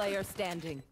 player standing.